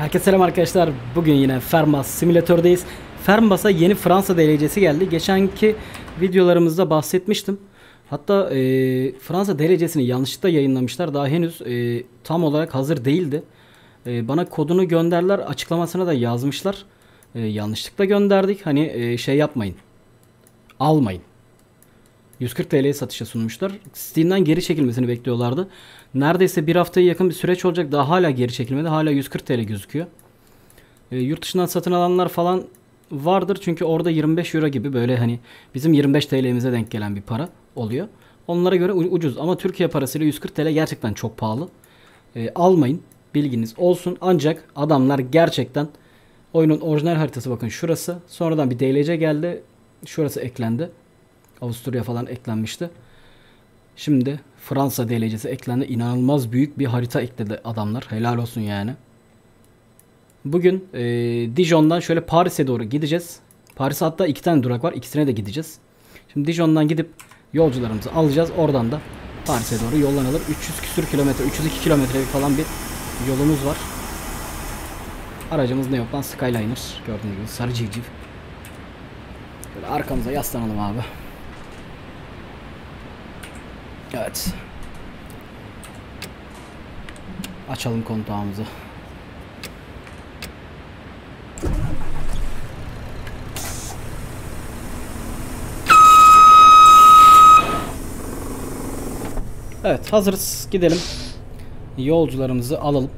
Herkese selam arkadaşlar. Bugün yine Fermas simülatördeyiz. Fermas'a yeni Fransa DLC'si geldi. Geçenki videolarımızda bahsetmiştim. Hatta e, Fransa DLC'sini yanlışlıkla yayınlamışlar. Daha henüz e, tam olarak hazır değildi. E, bana kodunu gönderler. Açıklamasına da yazmışlar. E, yanlışlıkla gönderdik. Hani e, şey yapmayın. Almayın. 140 TL'ye satışa sunmuşlar. Steam'den geri çekilmesini bekliyorlardı. Neredeyse bir haftaya yakın bir süreç olacak. Daha hala geri çekilmedi. Hala 140 TL gözüküyor. E, yurt dışından satın alanlar falan vardır. Çünkü orada 25 euro gibi böyle hani bizim 25 TL'mize denk gelen bir para oluyor. Onlara göre ucuz ama Türkiye parasıyla 140 TL gerçekten çok pahalı. E, almayın. Bilginiz olsun. Ancak adamlar gerçekten oyunun orijinal haritası bakın şurası. Sonradan bir DLC geldi. Şurası eklendi. Avusturya falan eklenmişti. Şimdi Fransa DLC'si eklendi. İnanılmaz büyük bir harita ekledi adamlar. Helal olsun yani. Bugün e, Dijon'dan şöyle Paris'e doğru gideceğiz. Paris'e hatta iki tane durak var. İkisine de gideceğiz. Şimdi Dijon'dan gidip yolcularımızı alacağız. Oradan da Paris'e doğru yollanalım. 300 küsür kilometre, 302 kilometre falan bir yolumuz var. Aracımız ne yok lan? Skyliner. Gördüğünüz gibi sarı civciv. Böyle arkamıza yaslanalım abi. Evet. Açalım kontağımızı. Evet hazırız. Gidelim. Yolcularımızı alalım.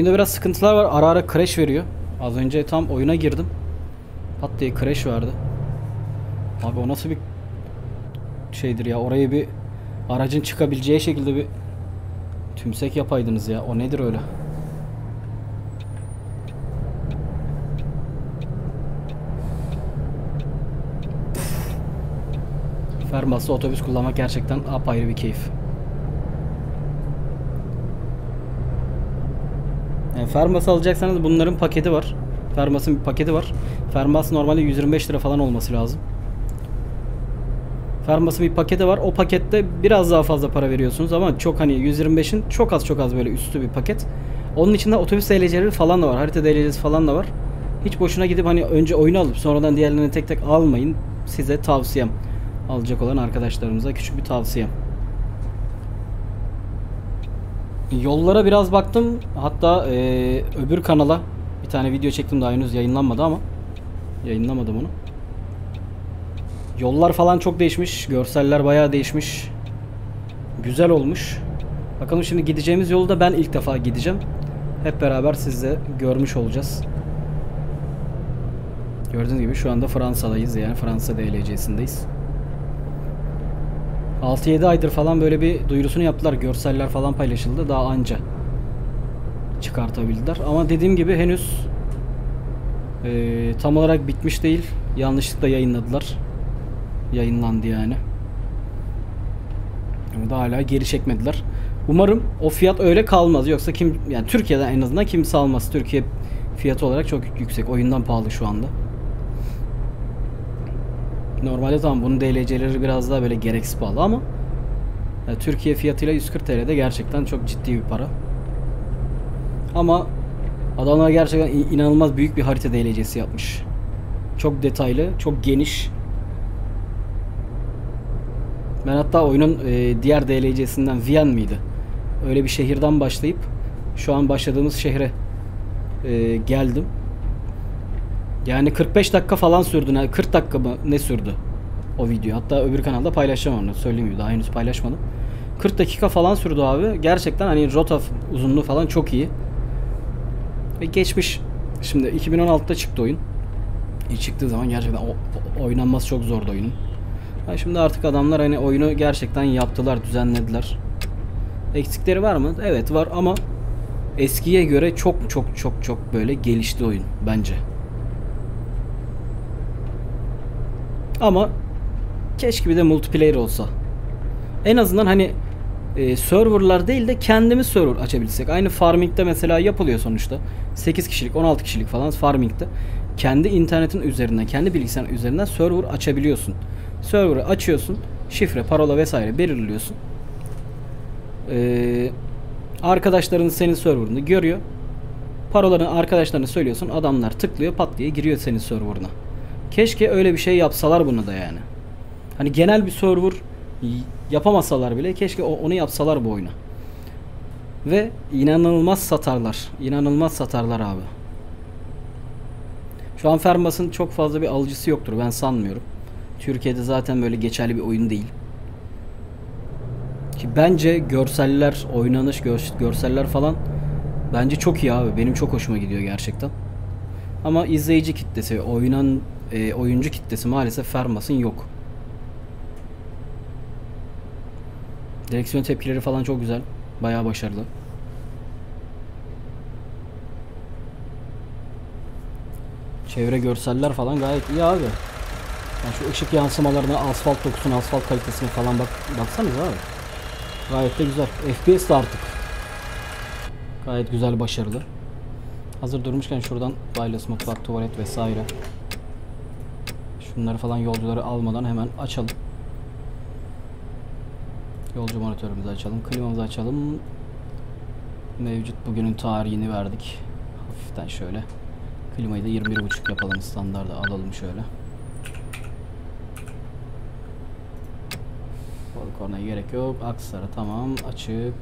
Oyunda biraz sıkıntılar var. Ara ara crash veriyor. Az önce tam oyuna girdim. Pat diye crash vardı. Abi o nasıl bir şeydir ya. Oraya bir aracın çıkabileceği şekilde bir tümsek yapaydınız ya. O nedir öyle? Fermas'ta otobüs kullanmak gerçekten apayrı bir keyif. Yani Fermas alacaksanız bunların paketi var. Fermas'ın bir paketi var. Fermas normalde 125 lira falan olması lazım. Fermas'ın bir paketi var. O pakette biraz daha fazla para veriyorsunuz ama çok hani 125'in çok az çok az böyle üstü bir paket. Onun içinde otobüs DLC'leri falan da var. Harita DLC'si falan da var. Hiç boşuna gidip hani önce oyunu alıp sonradan diğerlerini tek tek almayın. Size tavsiyem. Alacak olan arkadaşlarımıza küçük bir tavsiyem. Yollara biraz baktım. Hatta e, öbür kanala bir tane video çektim daha henüz yayınlanmadı ama yayınlamadım onu. Yollar falan çok değişmiş. Görseller bayağı değişmiş. Güzel olmuş. Bakalım şimdi gideceğimiz yolu da ben ilk defa gideceğim. Hep beraber sizle görmüş olacağız. Gördüğünüz gibi şu anda Fransa'dayız yani Fransa DLC'sindeyiz. 6-7 aydır falan böyle bir duyurusunu yaptılar. Görseller falan paylaşıldı. Daha anca çıkartabildiler. Ama dediğim gibi henüz e, tam olarak bitmiş değil. Yanlışlıkla yayınladılar. Yayınlandı yani. Ama da hala geri çekmediler. Umarım o fiyat öyle kalmaz. Yoksa kim yani Türkiye'den en azından kimse almaz. Türkiye fiyatı olarak çok yüksek. Oyundan pahalı şu anda. Normalde tamam bunun DLC'leri biraz daha böyle gereksiz pahalı ama yani Türkiye fiyatıyla 140 TL'de gerçekten çok ciddi bir para. Ama adamlar gerçekten inanılmaz büyük bir harita DLC'si yapmış. Çok detaylı, çok geniş. Ben hatta oyunun e, diğer DLC'sinden Viyen miydi? Öyle bir şehirden başlayıp şu an başladığımız şehre e, geldim. Yani 45 dakika falan sürdü. Yani 40 dakika mı ne sürdü o video. Hatta öbür kanalda paylaşacağım onu. Söyleyeyim daha henüz paylaşmadım. 40 dakika falan sürdü abi. Gerçekten hani rota uzunluğu falan çok iyi. Ve geçmiş. Şimdi 2016'da çıktı oyun. İlk çıktığı zaman gerçekten oynanması çok zordu oyunun. Yani şimdi artık adamlar hani oyunu gerçekten yaptılar, düzenlediler. Eksikleri var mı? Evet var ama eskiye göre çok çok çok çok böyle gelişti oyun bence. Ama keşke bir de multiplayer olsa. En azından hani e, serverlar değil de kendimiz server açabilsek. Aynı farming'de mesela yapılıyor sonuçta. 8 kişilik, 16 kişilik falan farming'de. Kendi internetin üzerinden, kendi bilgisayarın üzerinden server açabiliyorsun. Server'ı açıyorsun. Şifre, parola vesaire belirliyorsun. Ee, arkadaşların senin server'ını görüyor. Parolarını arkadaşlarına söylüyorsun. Adamlar tıklıyor pat diye giriyor senin server'ına. Keşke öyle bir şey yapsalar bunu da yani. Hani genel bir server yapamasalar bile keşke onu yapsalar bu oyuna. Ve inanılmaz satarlar. İnanılmaz satarlar abi. Şu an Fermas'ın çok fazla bir alıcısı yoktur ben sanmıyorum. Türkiye'de zaten böyle geçerli bir oyun değil. Ki bence görseller, oynanış, gör- görseller falan bence çok iyi abi. Benim çok hoşuma gidiyor gerçekten. Ama izleyici kitlesi, oynan e, oyuncu kitlesi maalesef Fermas'ın yok. Direksiyon tepkileri falan çok güzel. Bayağı başarılı. Çevre görseller falan gayet iyi abi. Yani şu ışık yansımalarına, asfalt dokusuna, asfalt kalitesine falan bak baksanız abi. Gayet de güzel. FPS de artık. Gayet güzel, başarılı. Hazır durmuşken şuradan wireless mutfak, tuvalet vesaire. Şunları falan yolcuları almadan hemen açalım. Yolcu monitörümüzü açalım. Klimamızı açalım. Mevcut bugünün tarihini verdik. Hafiften şöyle. Klimayı da 21.5 yapalım standarda alalım şöyle. Balık gerek yok. Aksara tamam. Açık.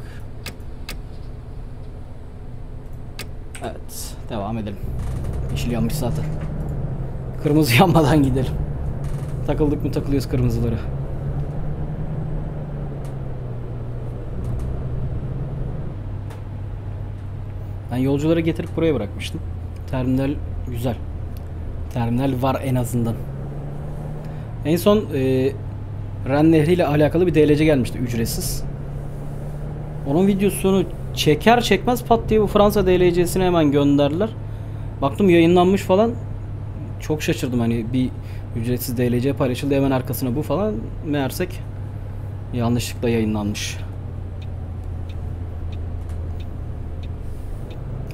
Evet. Devam edelim. Yeşil yanmış zaten. Kırmızı yanmadan gidelim. Takıldık mı takılıyoruz kırmızıları. Ben yolcuları getirip buraya bırakmıştım. Terminal güzel. Terminal var en azından. En son e, Ren Nehri ile alakalı bir DLC gelmişti ücretsiz. Onun videosunu çeker çekmez pat diye bu Fransa DLC'sini hemen gönderdiler. Baktım yayınlanmış falan. Çok şaşırdım hani bir ücretsiz DLC paylaşıldı hemen arkasına bu falan. Meğersek yanlışlıkla yayınlanmış.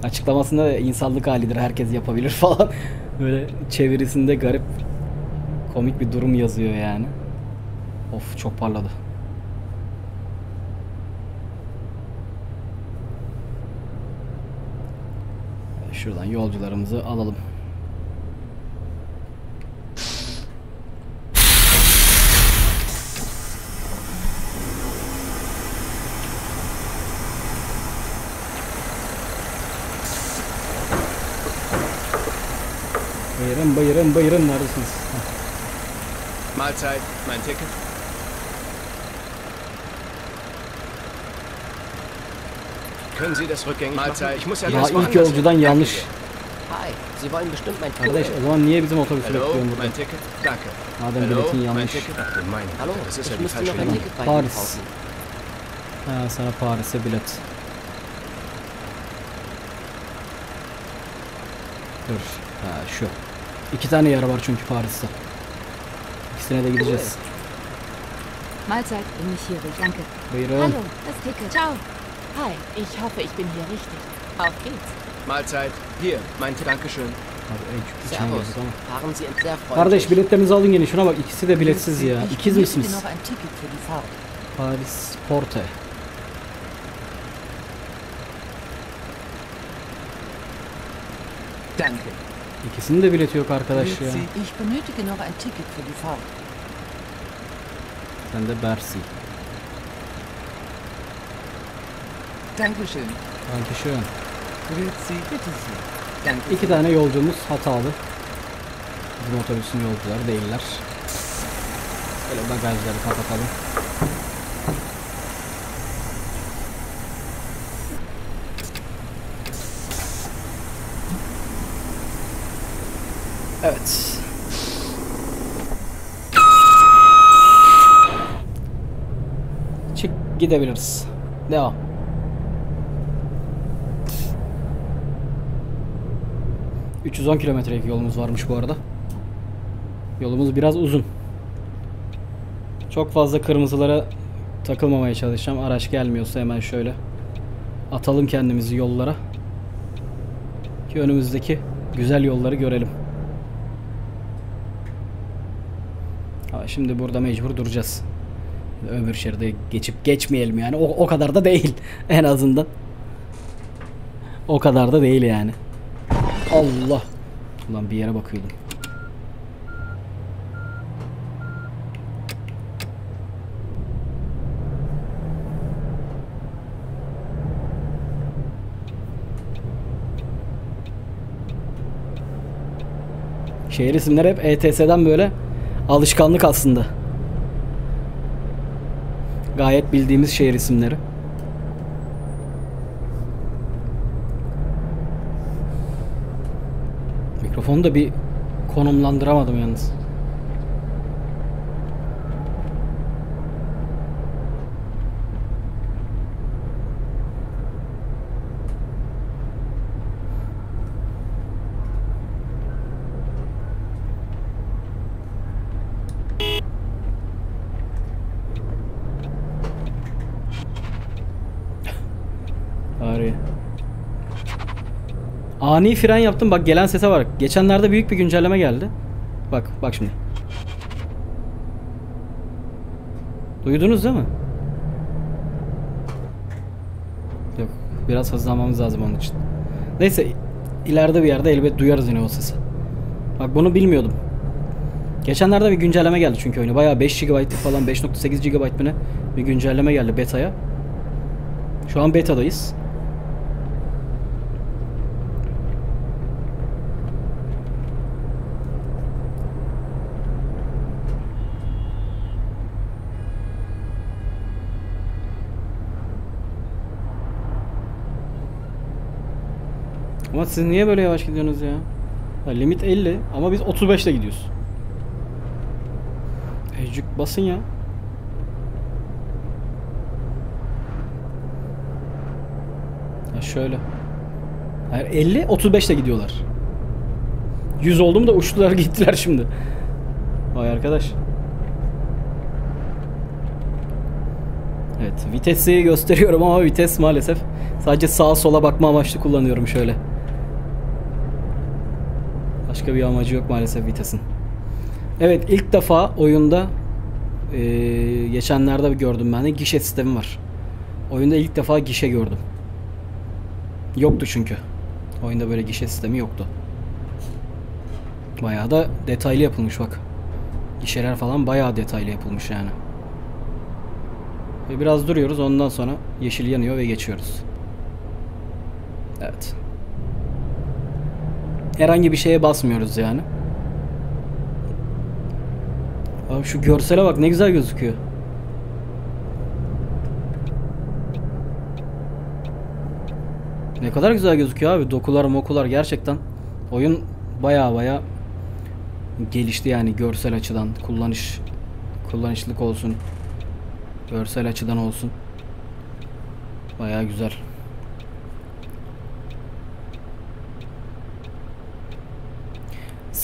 Açıklamasında da insanlık halidir herkes yapabilir falan. Böyle çevirisinde garip komik bir durum yazıyor yani. Of çok parladı. Şuradan yolcularımızı alalım. Buyurun buyurun buyurun neredesiniz? Mahlzeit, mein Ticket. Können Sie das rückgängig Mahlzeit. machen? Ich muss ja, Ya ilk yolcudan yanlış. Hi, Sie wollen bestimmt mein Kardeş Ticket. o zaman niye bizim otobüsü Hallo, bekliyorsun burada? mein Ticket. Danke. Madem Hallo, biletin mein yanlış. Ticket. Ach, du meine Hallo, Güte, das ist ja ich die müsste falsche noch ein Linie. Ticket bei Ihnen Paris. kaufen. Ha, sana Paris'e bilet. Dur. Ha, şu. İki tane yer var çünkü Paris'te. İkisine de gideceğiz. Mahlzeit, bin ich hier, danke. Buyurun. Hallo, das Ticket. Ciao. Hi, ich hoffe, ich bin hier richtig. Auf geht's. Mahlzeit. Hier, mein. Dankeschön. Abi en çok Servus, fahren Sie sehr freundlich. Kardeş biletlerinizi alın gelin. Şuna bak ikisi de biletsiz ya. İkiz misiniz? noch ein Ticket für die Fahrt. Paris Porte. Danke. İkisinin de bileti yok arkadaş ya. Ich benötige noch ein Ticket für die Fahrt. Sen de Bercy. Dankeschön. Dankeschön. Grüezi. Bitte sehr. Danke. İki tane yolcumuz hatalı. Bizim otobüsün yolcuları değiller. Böyle bagajları kapatalım. Evet. Çık gidebiliriz. Devam. ...310 kilometrelik yolumuz varmış bu arada. Yolumuz biraz uzun. Çok fazla kırmızılara takılmamaya çalışacağım. Araç gelmiyorsa hemen şöyle atalım kendimizi yollara. Ki önümüzdeki güzel yolları görelim. Şimdi burada mecbur duracağız. Öbür şeride geçip geçmeyelim yani. O, o kadar da değil en azından. O kadar da değil yani. Allah. Ulan bir yere bakıyordum. Şehir isimleri hep ETS'den böyle alışkanlık aslında. Gayet bildiğimiz şehir isimleri. Mikrofonu da bir konumlandıramadım yalnız. Ani fren yaptım. Bak gelen sese var. Geçenlerde büyük bir güncelleme geldi. Bak bak şimdi. Duydunuz değil mi? Yok. Biraz hızlanmamız lazım onun için. Neyse. ileride bir yerde elbet duyarız yine o sesi. Bak bunu bilmiyordum. Geçenlerde bir güncelleme geldi çünkü oyuna. Bayağı 5 GB falan 5.8 GB ne bir güncelleme geldi beta'ya. Şu an beta'dayız. Ama siz niye böyle yavaş gidiyorsunuz ya? ya limit 50 ama biz 35 ile gidiyoruz. Ecük basın ya. Ya şöyle. Hayır 50 35 ile gidiyorlar. 100 oldum da uçtular gittiler şimdi. Vay arkadaş. Evet vitesi gösteriyorum ama vites maalesef sadece sağa sola bakma amaçlı kullanıyorum şöyle. Başka bir amacı yok maalesef vitesin. Evet ilk defa oyunda eee, geçenlerde gördüm ben de gişe sistemi var. Oyunda ilk defa gişe gördüm. Yoktu çünkü. Oyunda böyle gişe sistemi yoktu. Bayağı da detaylı yapılmış bak. Gişeler falan bayağı detaylı yapılmış yani. Ve biraz duruyoruz ondan sonra yeşil yanıyor ve geçiyoruz. Evet. Herhangi bir şeye basmıyoruz yani. Abi şu görsele bak ne güzel gözüküyor. Ne kadar güzel gözüküyor abi. Dokular mokular gerçekten. Oyun baya baya gelişti yani görsel açıdan. Kullanış kullanışlık olsun. Görsel açıdan olsun. Baya güzel.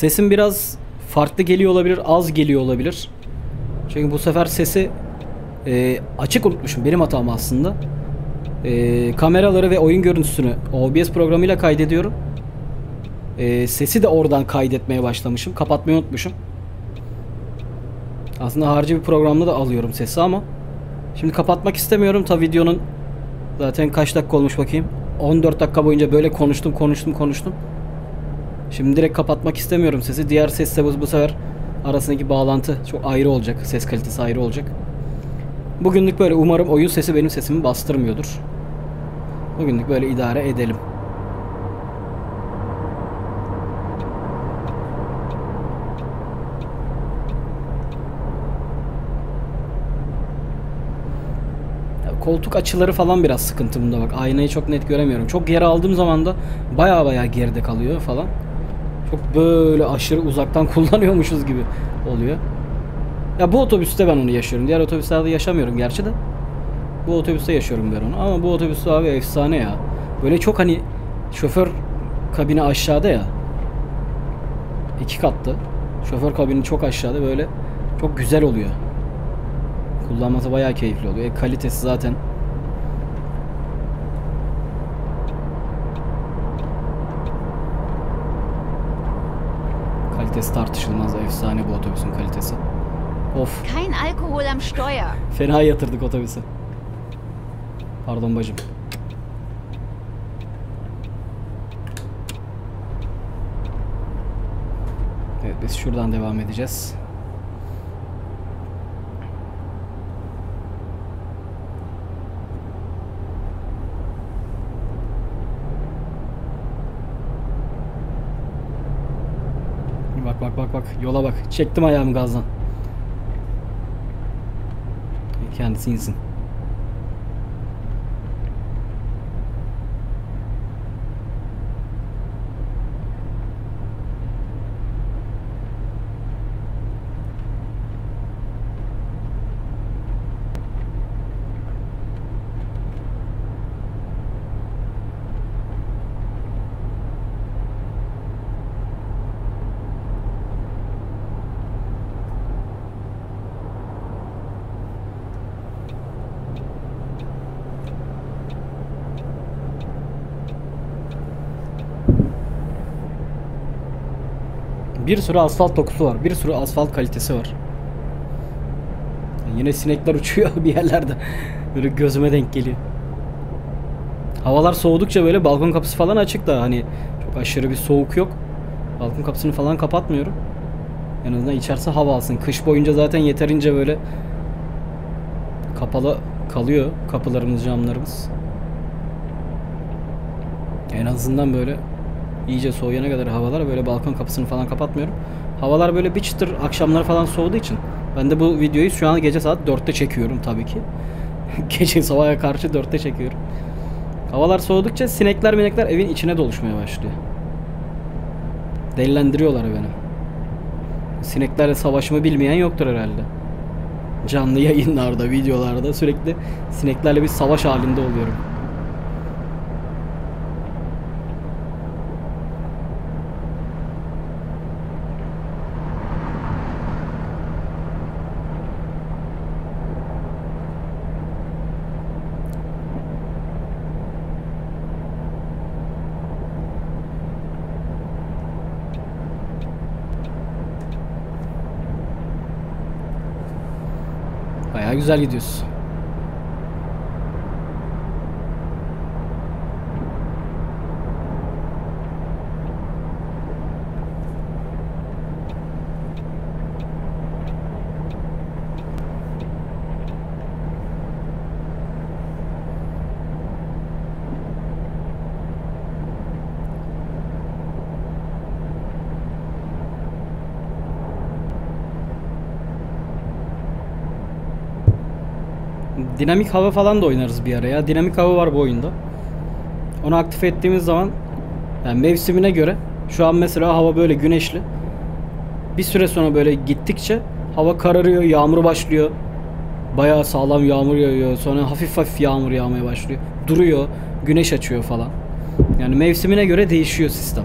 Sesim biraz farklı geliyor olabilir, az geliyor olabilir. Çünkü bu sefer sesi e, açık unutmuşum. Benim hatam aslında. E, kameraları ve oyun görüntüsünü OBS programıyla kaydediyorum. E, sesi de oradan kaydetmeye başlamışım. Kapatmayı unutmuşum. Aslında harici bir programla da alıyorum sesi ama şimdi kapatmak istemiyorum. Ta videonun zaten kaç dakika olmuş bakayım. 14 dakika boyunca böyle konuştum, konuştum, konuştum. Şimdi direkt kapatmak istemiyorum sesi. Diğer sesle bu, bu sefer arasındaki bağlantı çok ayrı olacak. Ses kalitesi ayrı olacak. Bugünlük böyle umarım oyun sesi benim sesimi bastırmıyordur. Bugünlük böyle idare edelim. Koltuk açıları falan biraz sıkıntı bunda bak. Aynayı çok net göremiyorum. Çok geri aldığım zaman da baya baya geride kalıyor falan. Çok böyle aşırı uzaktan kullanıyormuşuz gibi oluyor. Ya bu otobüste ben onu yaşıyorum. Diğer otobüslerde yaşamıyorum gerçi de. Bu otobüste yaşıyorum ben onu. Ama bu otobüste abi efsane ya. Böyle çok hani şoför kabini aşağıda ya. iki katlı. Şoför kabini çok aşağıda böyle çok güzel oluyor. Kullanması bayağı keyifli oluyor. E, kalitesi zaten Kalitesi tartışılmaz. Efsane bu otobüsün kalitesi. Of. Kein Alkohol am Steuer. Fena yatırdık otobüsü. Pardon bacım. Evet biz şuradan devam edeceğiz. Bak bak bak bak yola bak. Çektim ayağımı gazdan. Kendisi insin. Bir sürü asfalt dokusu var. Bir sürü asfalt kalitesi var. Yine sinekler uçuyor bir yerlerde. Böyle gözüme denk geliyor. Havalar soğudukça böyle balkon kapısı falan açık da hani çok aşırı bir soğuk yok. Balkon kapısını falan kapatmıyorum. En azından içerisi hava alsın. Kış boyunca zaten yeterince böyle kapalı kalıyor kapılarımız, camlarımız. En azından böyle iyice soğuyana kadar havalar böyle balkon kapısını falan kapatmıyorum. Havalar böyle bir çıtır akşamları falan soğuduğu için ben de bu videoyu şu an gece saat 4'te çekiyorum tabii ki. gece sabaha karşı 4'te çekiyorum. Havalar soğudukça sinekler minekler evin içine doluşmaya başlıyor. Delilendiriyorlar beni. Sineklerle savaşımı bilmeyen yoktur herhalde. Canlı yayınlarda, videolarda sürekli sineklerle bir savaş halinde oluyorum. Bayağı güzel gidiyoruz. Dinamik hava falan da oynarız bir ara ya. Dinamik hava var bu oyunda. Onu aktif ettiğimiz zaman yani mevsimine göre şu an mesela hava böyle güneşli. Bir süre sonra böyle gittikçe hava kararıyor, yağmur başlıyor. Bayağı sağlam yağmur yağıyor. Sonra hafif hafif yağmur yağmaya başlıyor. Duruyor, güneş açıyor falan. Yani mevsimine göre değişiyor sistem.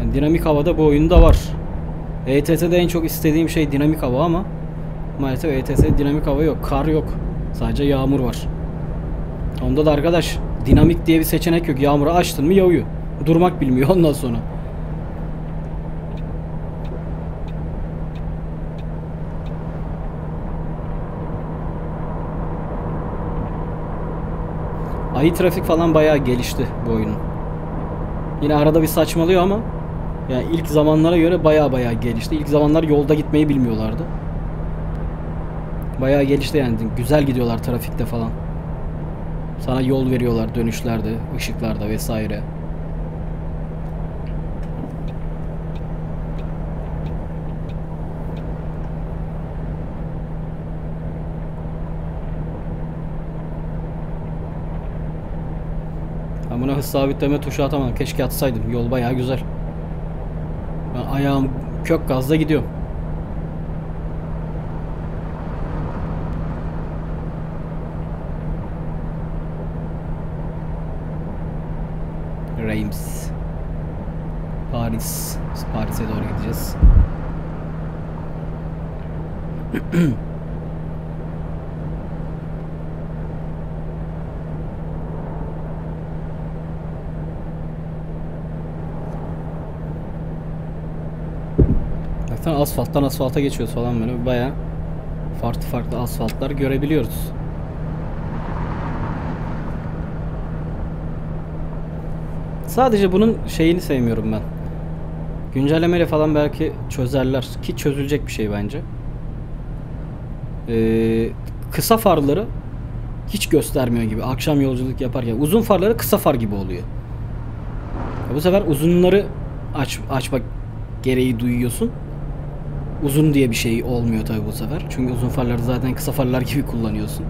Yani dinamik havada bu oyunda var. ETT'de en çok istediğim şey dinamik hava ama Maalesef ETS dinamik hava yok. Kar yok. Sadece yağmur var. Onda da arkadaş dinamik diye bir seçenek yok. Yağmuru açtın mı yağıyor. Durmak bilmiyor ondan sonra. Ayı trafik falan bayağı gelişti bu oyunun. Yine arada bir saçmalıyor ama yani ilk zamanlara göre bayağı bayağı gelişti. İlk zamanlar yolda gitmeyi bilmiyorlardı. Bayağı gelişti yani. Güzel gidiyorlar trafikte falan. Sana yol veriyorlar dönüşlerde, ışıklarda vesaire. Ben buna hız sabitleme tuşu atamadım. Keşke atsaydım. Yol bayağı güzel. Ben ayağım kök gazda gidiyorum. Reims. Paris. Paris'e doğru gideceğiz. Zaten asfalttan asfalta geçiyoruz falan böyle baya farklı farklı asfaltlar görebiliyoruz. Sadece bunun şeyini sevmiyorum ben. Güncellemeyle falan belki çözerler ki çözülecek bir şey bence. Ee, kısa farları hiç göstermiyor gibi akşam yolculuk yaparken uzun farları kısa far gibi oluyor. Ya bu sefer uzunları aç açmak gereği duyuyorsun. Uzun diye bir şey olmuyor tabi bu sefer. Çünkü uzun farları zaten kısa farlar gibi kullanıyorsun.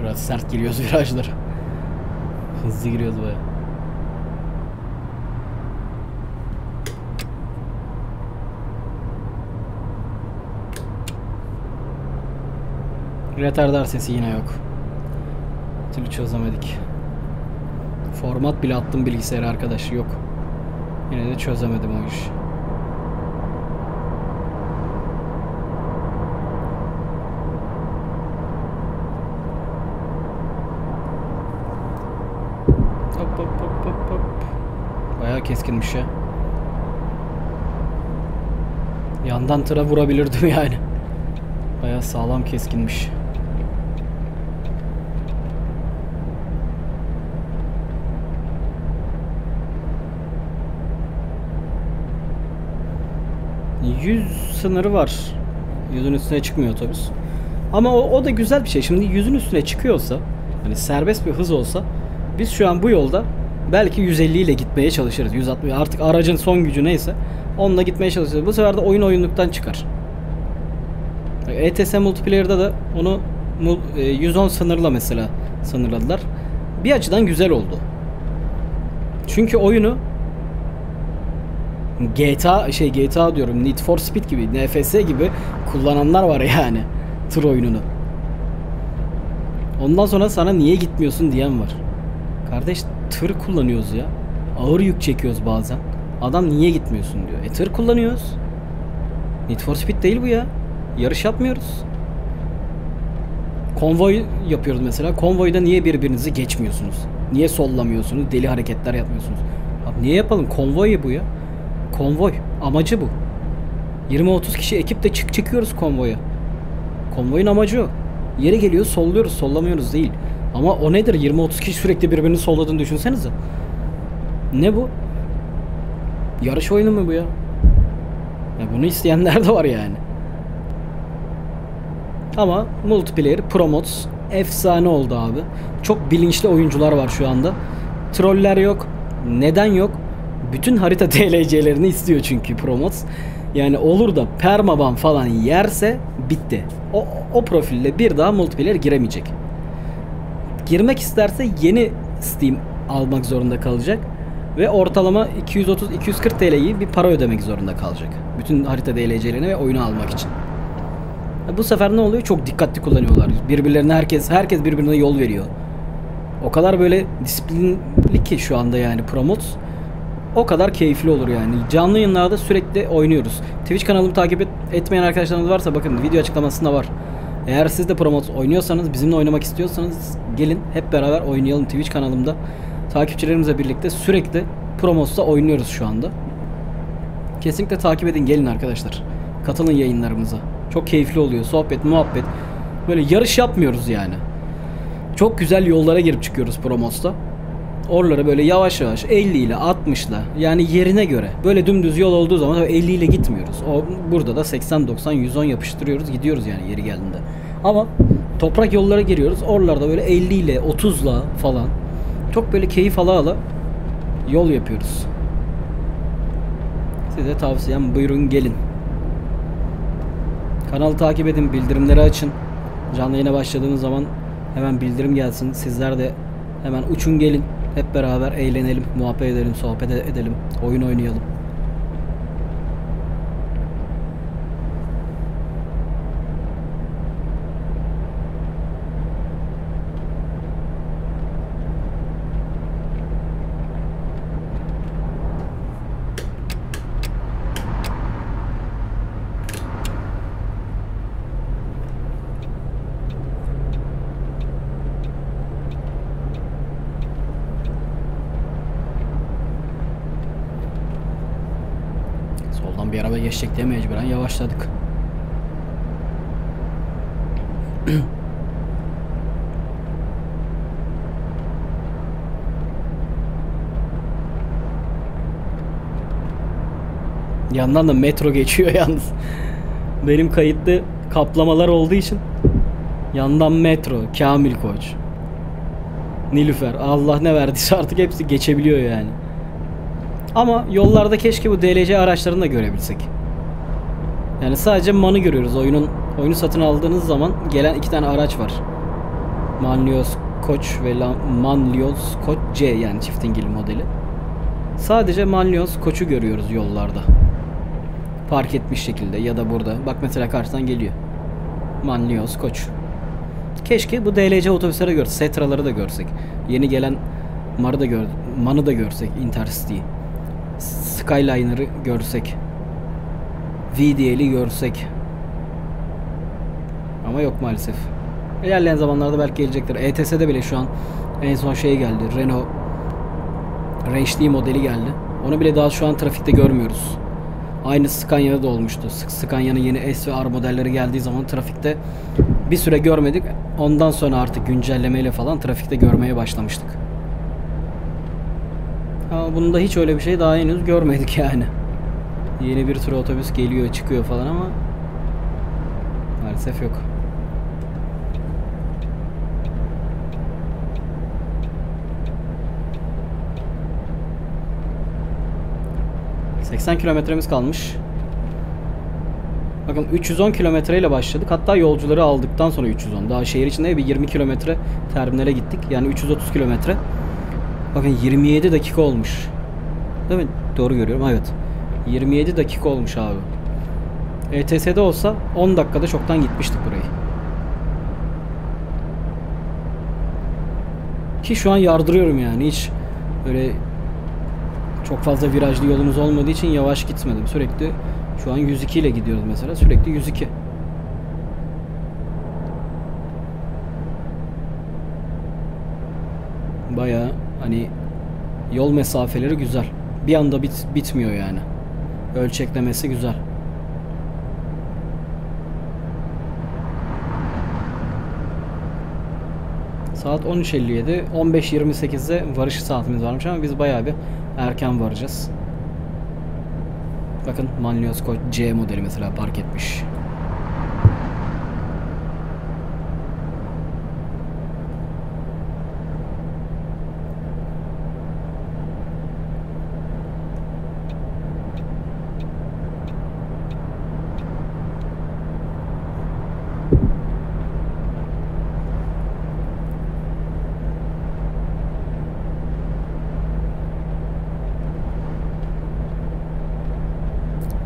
Biraz sert giriyoruz virajlara. Hızlı giriyoruz baya. Retardar sesi yine yok. Bir Türlü çözemedik. Format bile attım bilgisayara arkadaş yok. Yine de çözemedim o işi. Hop hop hop hop hop. Keskinmiş ya. Yandan tıra vurabilirdim yani. Bayağı sağlam keskinmiş. Yüz sınırı var. Yüzün üstüne çıkmıyor otobüs. Ama o, o da güzel bir şey. Şimdi yüzün üstüne çıkıyorsa, hani serbest bir hız olsa, biz şu an bu yolda belki 150 ile gitmeye çalışırız. 160 artık aracın son gücü neyse onunla gitmeye çalışırız. Bu sefer de oyun oyunluktan çıkar. ETS multiplayer'da da onu mu- e, 110 sınırla mesela sınırladılar. Bir açıdan güzel oldu. Çünkü oyunu GTA şey GTA diyorum Need for Speed gibi NFS gibi kullananlar var yani tır oyununu. Ondan sonra sana niye gitmiyorsun diyen var. Kardeş tır kullanıyoruz ya. Ağır yük çekiyoruz bazen. Adam niye gitmiyorsun diyor. E tır kullanıyoruz. Need for Speed değil bu ya. Yarış yapmıyoruz. Konvoy yapıyoruz mesela. Konvoyda niye birbirinizi geçmiyorsunuz? Niye sollamıyorsunuz? Deli hareketler yapmıyorsunuz? Abi niye yapalım? Konvoy bu ya. Konvoy. Amacı bu. 20-30 kişi ekiple çık çıkıyoruz konvoya. Konvoyun amacı o. Yeri geliyor solluyoruz, sollamıyoruz değil. Ama o nedir? 20-30 kişi sürekli birbirini solladığını düşünsenize. Ne bu? Yarış oyunu mu bu ya? ya bunu isteyenler de var yani. Ama multiplayer Promotes efsane oldu abi. Çok bilinçli oyuncular var şu anda. Troller yok. Neden yok? Bütün harita TLC'lerini istiyor çünkü Promotes. Yani olur da permaban falan yerse bitti. O, o profille bir daha multiplayer giremeyecek. Girmek isterse yeni Steam almak zorunda kalacak. Ve ortalama 230-240 TL'yi bir para ödemek zorunda kalacak. Bütün harita DLC'lerini ve oyunu almak için. Bu sefer ne oluyor? Çok dikkatli kullanıyorlar. Birbirlerine herkes herkes birbirine yol veriyor. O kadar böyle disiplinli ki şu anda yani Promotes. O kadar keyifli olur yani. Canlı yayınlarda sürekli oynuyoruz. Twitch kanalımı takip et- etmeyen arkadaşlarınız varsa bakın video açıklamasında var. Eğer siz de Promotes oynuyorsanız, bizimle oynamak istiyorsanız gelin hep beraber oynayalım Twitch kanalımda. Takipçilerimizle birlikte sürekli Promotes'ta oynuyoruz şu anda. Kesinlikle takip edin gelin arkadaşlar. Katılın yayınlarımıza. Çok keyifli oluyor. Sohbet, muhabbet. Böyle yarış yapmıyoruz yani. Çok güzel yollara girip çıkıyoruz Promos'ta. Oralara böyle yavaş yavaş 50 ile 60 ile yani yerine göre böyle dümdüz yol olduğu zaman 50 ile gitmiyoruz. O burada da 80 90 110 yapıştırıyoruz gidiyoruz yani yeri geldiğinde. Ama toprak yollara giriyoruz. Oralarda böyle 50 ile 30 ile falan çok böyle keyif ala ala yol yapıyoruz. Size tavsiyem buyurun gelin. Kanalı takip edin, bildirimleri açın. Canlı yayına başladığımız zaman hemen bildirim gelsin. Sizler de hemen uçun gelin. Hep beraber eğlenelim, muhabbet edelim, sohbet edelim, oyun oynayalım. Geçecek diye mecburen yavaşladık. Yandan da metro geçiyor yalnız. Benim kayıtlı kaplamalar olduğu için yandan metro, Kamil Koç, Nilüfer, Allah ne verdiyse artık hepsi geçebiliyor yani. Ama yollarda keşke bu DLC araçlarını da görebilsek. Yani sadece MAN'ı görüyoruz. Oyunun oyunu satın aldığınız zaman gelen iki tane araç var. Manlios Koç ve Manlios Koç C yani çift dingil modeli. Sadece Manlios Koç'u görüyoruz yollarda. Park etmiş şekilde ya da burada. Bak mesela karşıdan geliyor. Manlios Koç. Keşke bu DLC otobüsleri görsek, Setra'ları da görsek. Yeni gelen Mar'ı da gör, Man'ı da görsek, Intercity'yi. Skyliner'ı görsek. VDL'i görsek. Ama yok maalesef. İlerleyen zamanlarda belki gelecektir. ETS'de bile şu an en son şey geldi. Renault Range modeli geldi. Onu bile daha şu an trafikte görmüyoruz. Aynı Scania'da da olmuştu. Scania'nın yeni S ve R modelleri geldiği zaman trafikte bir süre görmedik. Ondan sonra artık güncellemeyle falan trafikte görmeye başlamıştık. Ama bunda hiç öyle bir şey daha henüz görmedik yani. Yeni bir tür otobüs geliyor çıkıyor falan ama maalesef yok. ...80 kilometremiz kalmış. Bakın 310 kilometreyle başladık. Hatta yolcuları aldıktan sonra 310. Daha şehir içinde bir 20 kilometre terminale gittik. Yani 330 kilometre. Bakın 27 dakika olmuş. Değil mi? Doğru görüyorum. Evet. 27 dakika olmuş abi. ETS'de olsa 10 dakikada çoktan gitmiştik burayı. Ki şu an yardırıyorum yani hiç öyle çok fazla virajlı yolumuz olmadığı için yavaş gitmedim. Sürekli şu an 102 ile gidiyoruz mesela. Sürekli 102. Baya hani yol mesafeleri güzel. Bir anda bit bitmiyor yani. Ölçeklemesi güzel. Saat 13.57. 15.28'de varış saatimiz varmış ama biz bayağı bir erken varacağız. Bakın Manlios Coach C modeli mesela park etmiş.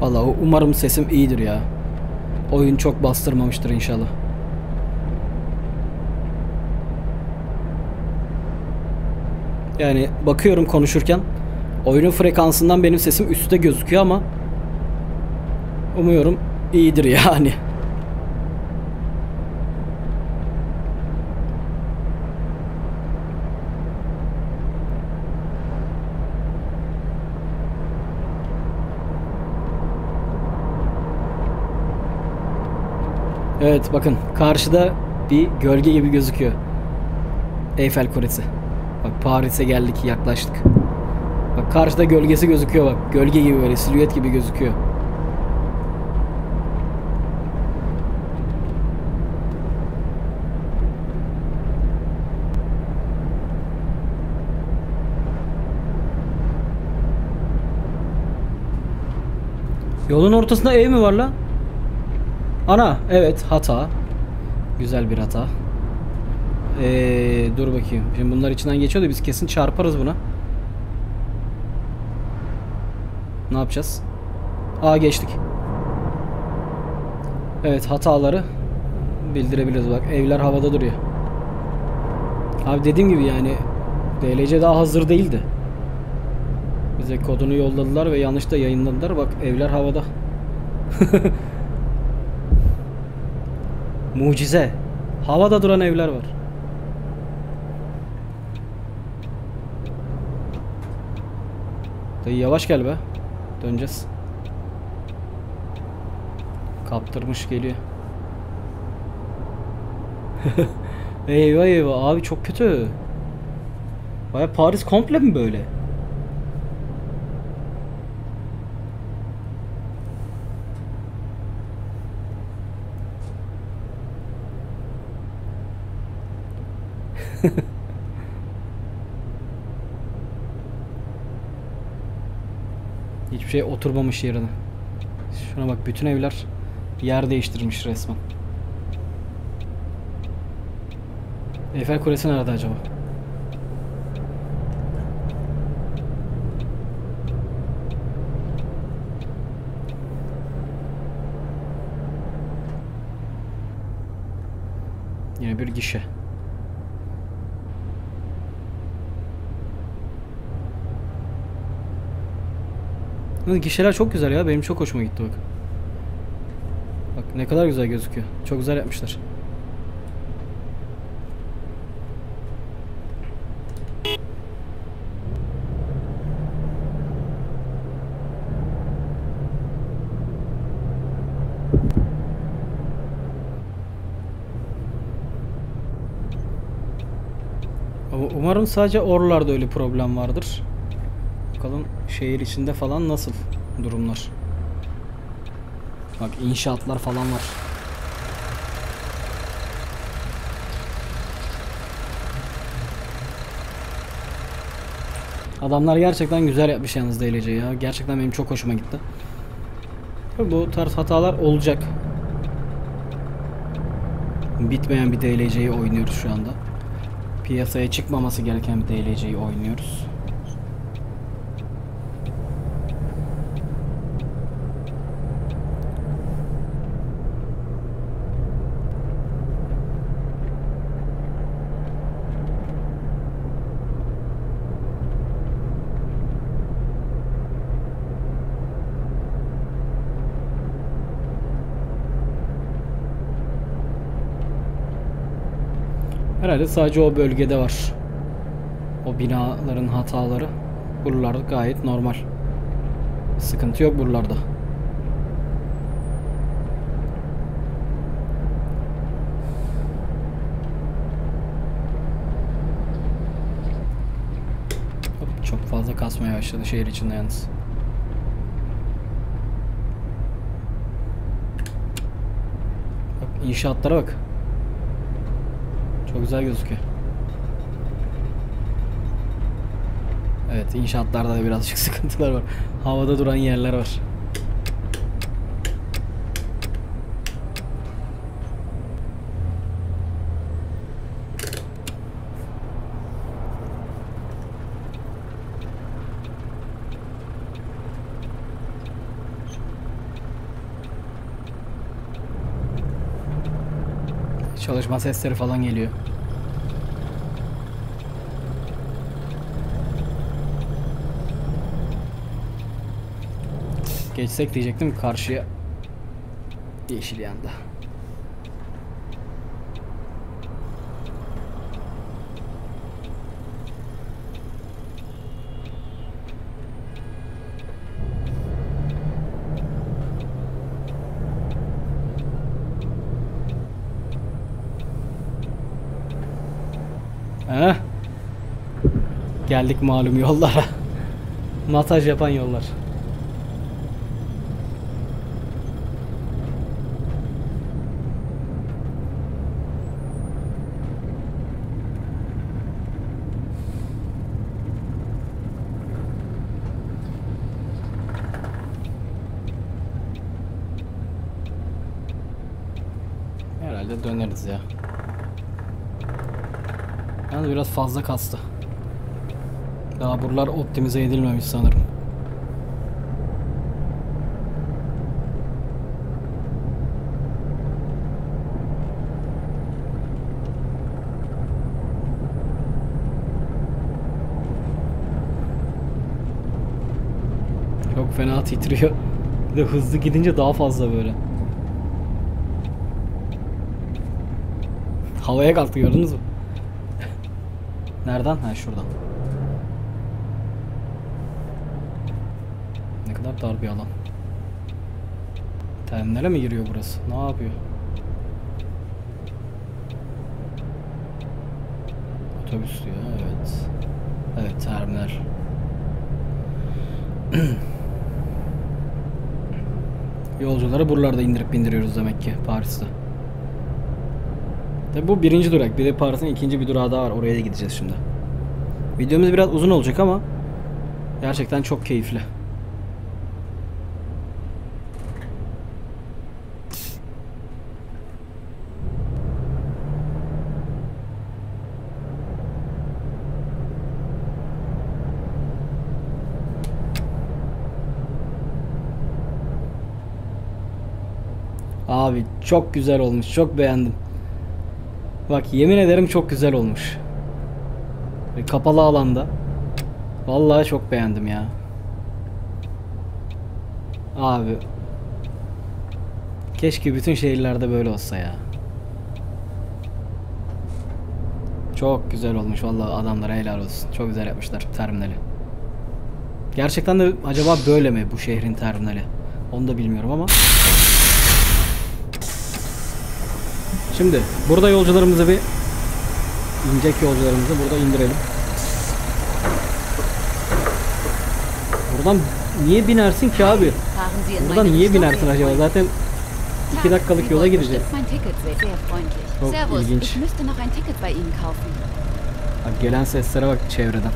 Vallahi umarım sesim iyidir ya. Oyun çok bastırmamıştır inşallah. Yani bakıyorum konuşurken oyunun frekansından benim sesim üstte gözüküyor ama umuyorum iyidir yani. Evet bakın karşıda bir gölge gibi gözüküyor. Eyfel Kulesi. Bak Paris'e geldik yaklaştık. Bak karşıda gölgesi gözüküyor bak. Gölge gibi böyle silüet gibi gözüküyor. Yolun ortasında ev mi var lan? Ana evet hata. Güzel bir hata. Ee, dur bakayım. Şimdi bunlar içinden geçiyor da biz kesin çarparız buna. Ne yapacağız? Aa geçtik. Evet hataları bildirebiliriz bak. Evler havada duruyor. Abi dediğim gibi yani DLC daha hazır değildi. Bize kodunu yolladılar ve yanlış da yayınladılar. Bak evler havada. Mucize. Havada duran evler var. Dayı yavaş gel be. Döneceğiz. Kaptırmış geliyor. eyvah eyvah abi çok kötü. Baya Paris komple mi böyle? Hiçbir şey oturmamış yerine. Şuna bak bütün evler yer değiştirmiş resmen. Eyfel Kulesi nerede acaba? Yine bir gişe. Bu Gişeler çok güzel ya. Benim çok hoşuma gitti bak. Bak ne kadar güzel gözüküyor. Çok güzel yapmışlar. Umarım sadece oralarda öyle problem vardır. Bakalım şehir içinde falan nasıl durumlar. Bak inşaatlar falan var. Adamlar gerçekten güzel yapmış yalnız DLC ya. Gerçekten benim çok hoşuma gitti. Bu tarz hatalar olacak. Bitmeyen bir DLC'yi oynuyoruz şu anda. Piyasaya çıkmaması gereken bir DLC'yi oynuyoruz. Herhalde sadece o bölgede var. O binaların hataları. Buralarda gayet normal. Sıkıntı yok buralarda. Hop, Çok fazla kasmaya başladı şehir içinde yalnız. Bak inşaatlara bak. Çok güzel gözüküyor. Evet inşaatlarda da birazcık sıkıntılar var. Havada duran yerler var. Çalışma sesleri falan geliyor. Geçsek diyecektim karşıya yeşil yanda. Heh. Geldik malum yollara. Masaj yapan yollar. Herhalde döneriz ya. Yalnız biraz fazla kastı. Daha buralar optimize edilmemiş sanırım. Çok fena titriyor. Bir de hızlı gidince daha fazla böyle. Havaya kalktı gördünüz mü? Nereden? Ha şuradan. Ne kadar dar bir alan. Terminale mi giriyor burası? Ne yapıyor? Otobüs diyor. Evet. Evet terminal. Yolcuları buralarda indirip bindiriyoruz demek ki Paris'te. Tabi bu birinci durak. Bir de Paris'in ikinci bir durağı daha var. Oraya da gideceğiz şimdi. Videomuz biraz uzun olacak ama gerçekten çok keyifli. Abi çok güzel olmuş. Çok beğendim. Bak yemin ederim çok güzel olmuş. Ve kapalı alanda. Vallahi çok beğendim ya. Abi. Keşke bütün şehirlerde böyle olsa ya. Çok güzel olmuş vallahi adamlara helal olsun. Çok güzel yapmışlar terminali. Gerçekten de acaba böyle mi bu şehrin terminali? Onu da bilmiyorum ama. Şimdi burada yolcularımızı bir inecek yolcularımızı burada indirelim. Buradan niye binersin ki abi? Buradan niye binersin acaba? Zaten 2 dakikalık yola freundlich. Çok ilginç. Bak gelen seslere bak çevreden.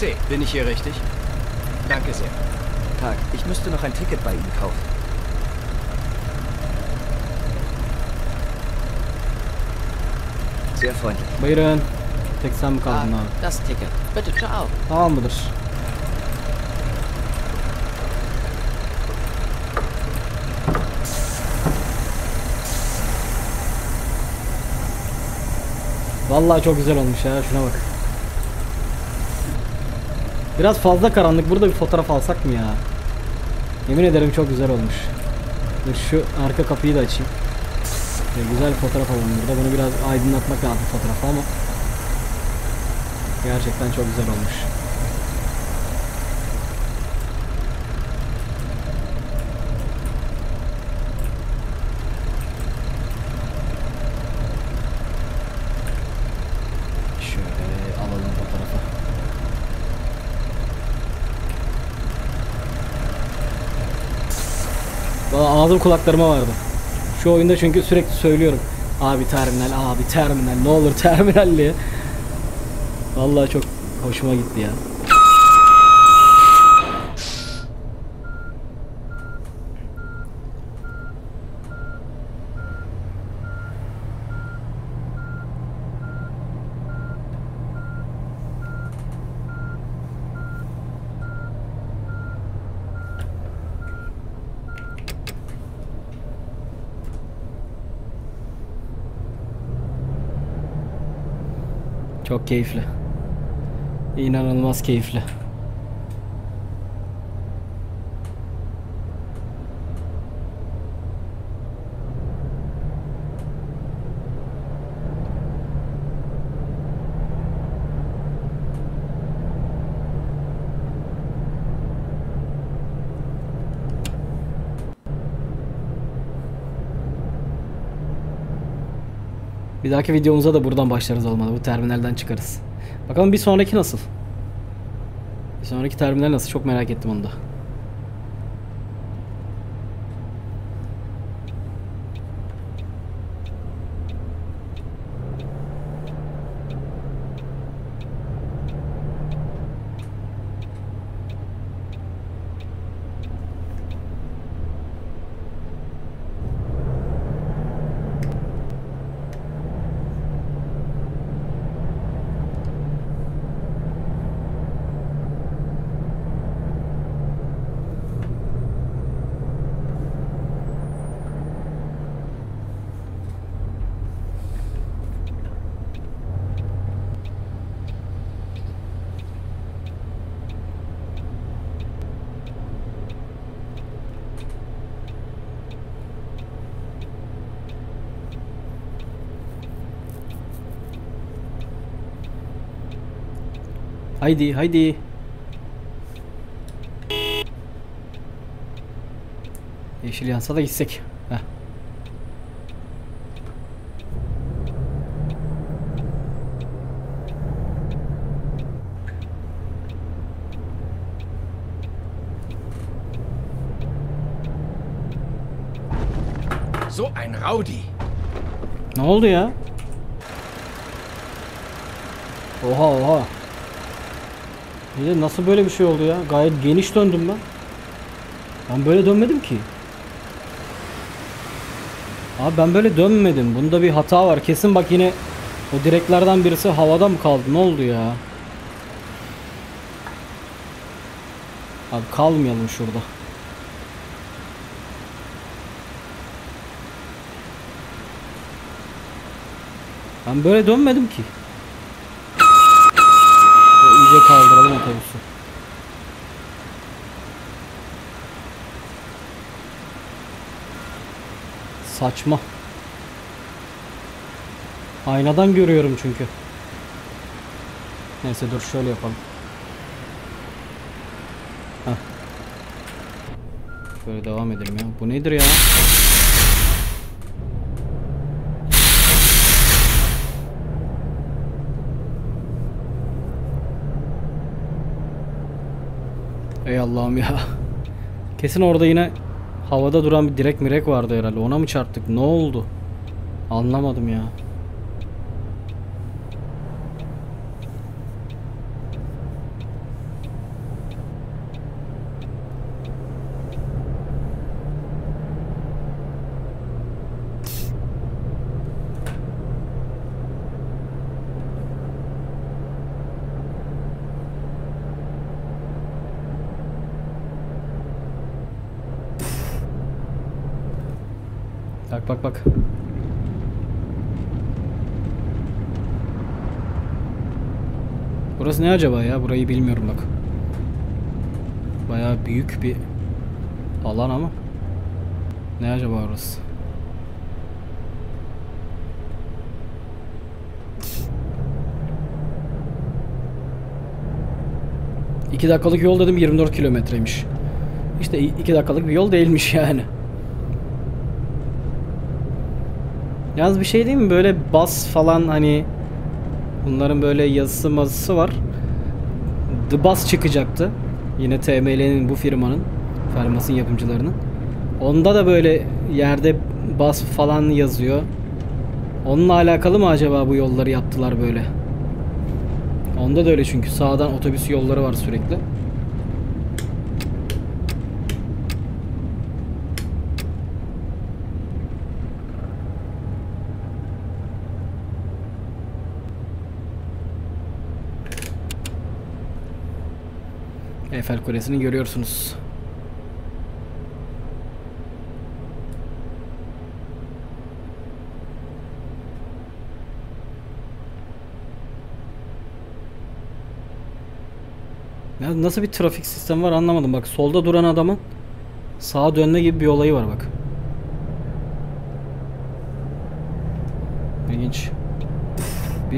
Grüezi, bin ich hier richtig? Danke sehr. Tag. Ich müsste noch ein Ticket bei Ihnen kaufen. Sehr freundlich. Mi Tag. kaldın abi? Das Ticket. Bitte, ciao. Mıdır? Vallahi çok güzel olmuş ya şuna bak. Biraz fazla karanlık. Burada bir fotoğraf alsak mı ya? Yemin ederim çok güzel olmuş. Dur şu arka kapıyı da açayım. Ya güzel fotoğraf alalım burada. Bunu biraz aydınlatmak lazım fotoğrafı ama. Gerçekten çok güzel olmuş. Şöyle alalım fotoğrafı. Valla ağzım kulaklarıma vardı. Şu oyunda çünkü sürekli söylüyorum. Abi terminal, abi terminal, ne olur terminal diye. Vallahi çok hoşuma gitti ya. Çok keyifli. İnanılmaz keyifli. Bir dahaki videomuza da buradan başlarız olmalı. Bu terminalden çıkarız. Bakalım bir sonraki nasıl? Bir sonraki terminal nasıl? Çok merak ettim onu da. Haydi haydi. Yeşil yansa da gitsek. Heh. So ein Rowdy. Ne oldu ya? Oha oha. De nasıl böyle bir şey oldu ya? Gayet geniş döndüm ben. Ben böyle dönmedim ki. Abi ben böyle dönmedim. Bunda bir hata var. Kesin bak yine o direklerden birisi havada mı kaldı? Ne oldu ya? Abi kalmayalım şurada. Ben böyle dönmedim ki. Böyle iyice kaldıralım otobüsü. Saçma. Aynadan görüyorum çünkü. Neyse dur şöyle yapalım. Heh. Şöyle devam edelim ya. Bu nedir ya? Allah'ım ya. Kesin orada yine havada duran bir direk mirek vardı herhalde. Ona mı çarptık? Ne oldu? Anlamadım ya. Bak bak. Burası ne acaba ya? Burayı bilmiyorum bak. Bayağı büyük bir alan ama. Ne acaba orası? İki dakikalık yol dedim 24 kilometreymiş. İşte iki dakikalık bir yol değilmiş yani. Yalnız bir şey değil mi? Böyle bas falan hani bunların böyle yazısı mazısı var. The Bus çıkacaktı. Yine TML'nin bu firmanın, firmasının yapımcılarının. Onda da böyle yerde bas falan yazıyor. Onunla alakalı mı acaba bu yolları yaptılar böyle? Onda da öyle çünkü sağdan otobüs yolları var sürekli. Eiffel Kulesi'ni görüyorsunuz. Ya nasıl bir trafik sistemi var anlamadım. Bak solda duran adamın sağa dönme gibi bir olayı var bak. İlginç.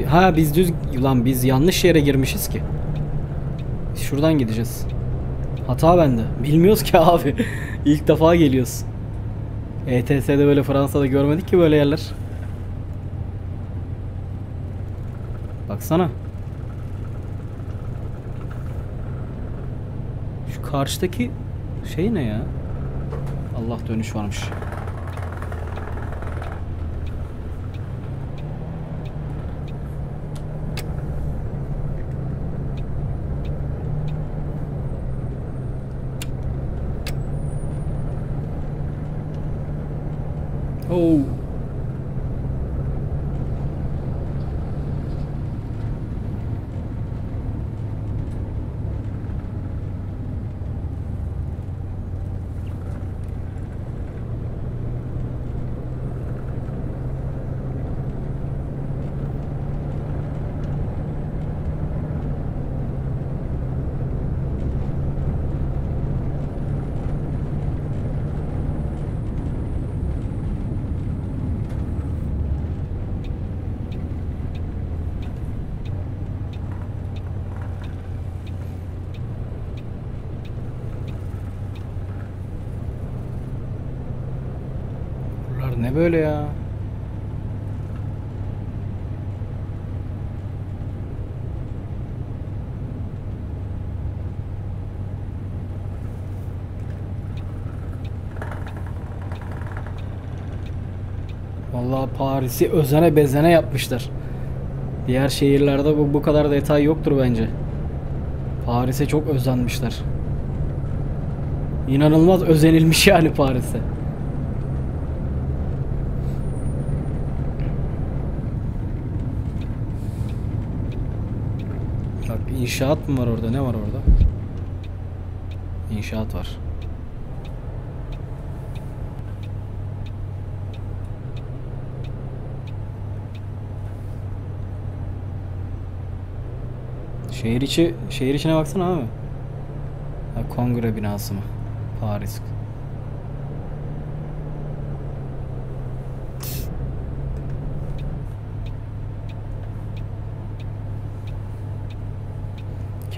Ha biz düz lan biz yanlış yere girmişiz ki. Şuradan gideceğiz. Hata bende. Bilmiyoruz ki abi. İlk defa geliyoruz. ETS'de böyle Fransa'da görmedik ki böyle yerler. Baksana. Şu karşıdaki şey ne ya? Allah dönüş varmış. Ne böyle ya? Vallahi Paris'i özene bezene yapmışlar. Diğer şehirlerde bu, bu kadar detay yoktur bence. Paris'e çok özenmişler. İnanılmaz özenilmiş yani Paris'e. Bak inşaat mı var orada? Ne var orada? İnşaat var. Şehir içi şehir içine baksana abi. Ha, kongre binası mı? Paris.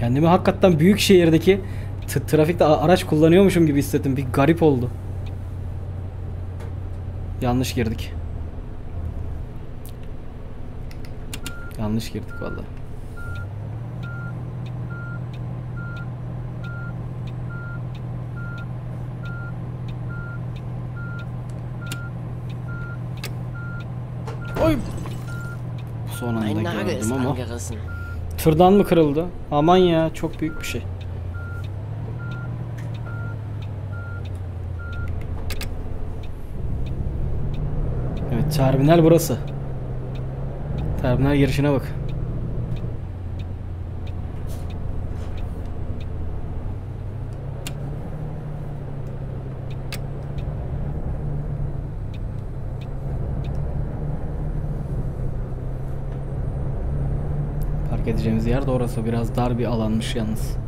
Kendimi hakikaten büyük şehirdeki trafikte araç kullanıyormuşum gibi hissettim. Bir garip oldu. Yanlış girdik. Yanlış girdik vallahi. Oy. Son anda gördüm ama. Tırdan mı kırıldı? Aman ya çok büyük bir şey. Evet terminal burası. Terminal girişine bak. Park orası. Biraz dar bir alanmış yalnız.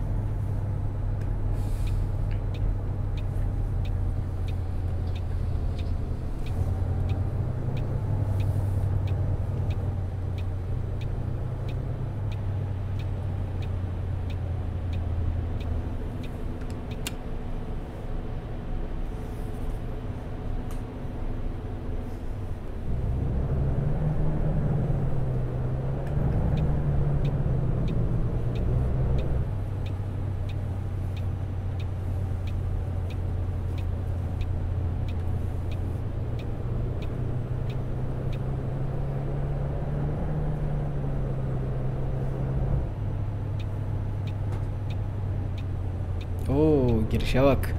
Girişe bak.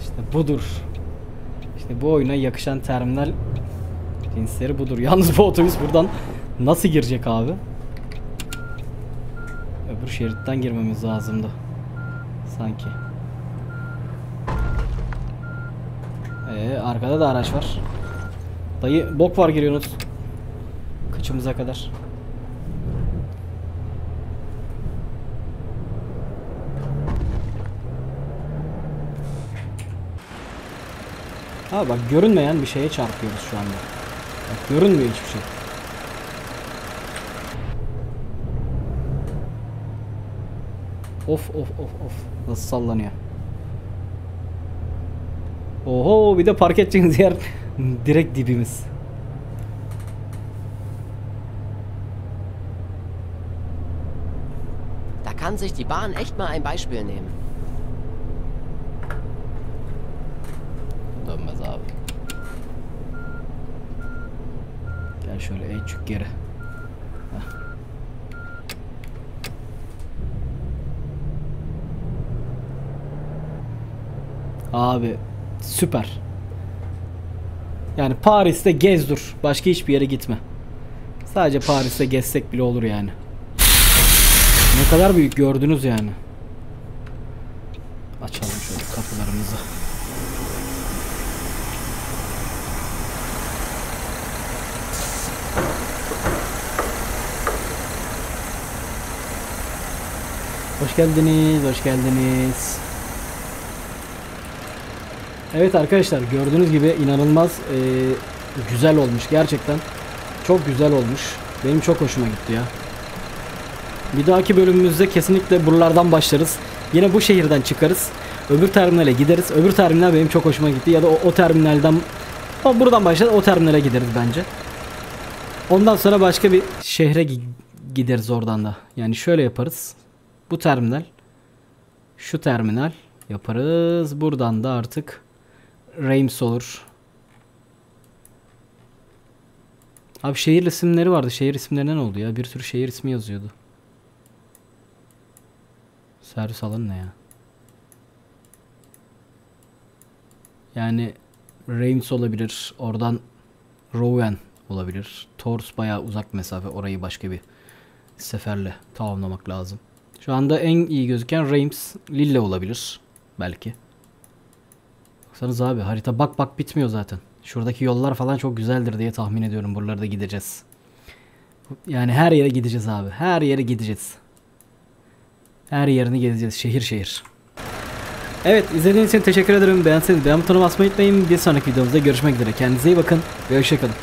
İşte budur. İşte bu oyuna yakışan terminal cinsleri budur. Yalnız bu otobüs buradan nasıl girecek abi? Öbür şeritten girmemiz lazımdı. Sanki. Ee, arkada da araç var. Dayı bok var giriyorsunuz. Kıçımıza kadar. Ha bak görünmeyen bir şeye çarpıyoruz şu anda. Bak görünmüyor hiçbir şey. Of of of of. Nasıl sallanıyor. Oho bir de park edeceğiniz yer direkt dibimiz. Da kann sich die Bahn echt mal ein Beispiel nehmen. Dönmez abi. Ey çık. Heh. Abi süper. Yani Paris'te gez dur. Başka hiçbir yere gitme. Sadece Paris'te gezsek bile olur yani. Ne kadar büyük gördünüz yani. Açalım şöyle kapılarımızı. Hoş geldiniz, hoş geldiniz. Evet arkadaşlar gördüğünüz gibi inanılmaz e, güzel olmuş gerçekten. Çok güzel olmuş. Benim çok hoşuma gitti ya. Bir dahaki bölümümüzde kesinlikle buralardan başlarız. Yine bu şehirden çıkarız. Öbür terminale gideriz. Öbür terminal benim çok hoşuma gitti. Ya da o, o terminalden O buradan başlar o terminale gideriz bence. Ondan sonra başka bir şehre gi- gideriz oradan da. Yani şöyle yaparız. Bu terminal. Şu terminal yaparız. Buradan da artık Reims olur. Abi şehir isimleri vardı. Şehir isimlerinden oldu ya. Bir sürü şehir ismi yazıyordu. Servis alanı ne ya? Yani Reims olabilir. Oradan Rouen olabilir. Tours bayağı uzak mesafe. Orayı başka bir seferle tamamlamak lazım. Şu anda en iyi gözüken Reims, Lille olabilir. Belki. Baksanız abi harita bak bak bitmiyor zaten. Şuradaki yollar falan çok güzeldir diye tahmin ediyorum. Buralarda gideceğiz. Yani her yere gideceğiz abi. Her yere gideceğiz. Her yerini gezeceğiz şehir şehir. Evet izlediğiniz için teşekkür ederim. Beğenseniz beğen butonuna basmayı unutmayın. Bir sonraki videomuzda görüşmek üzere. Kendinize iyi bakın ve hoşçakalın.